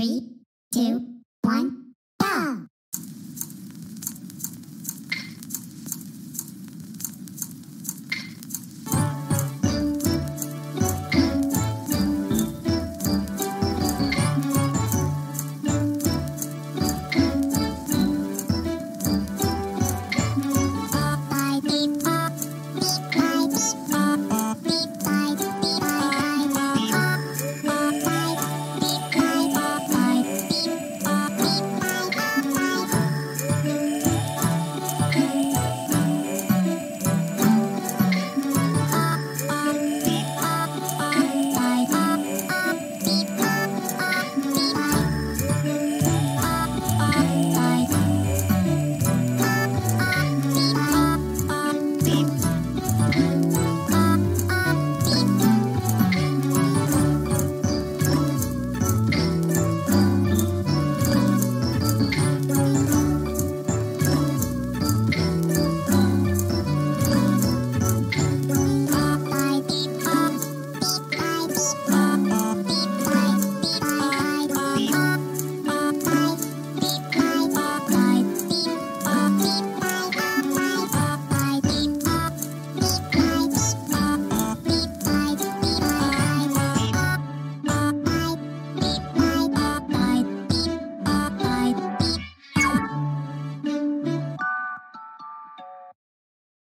Three, two,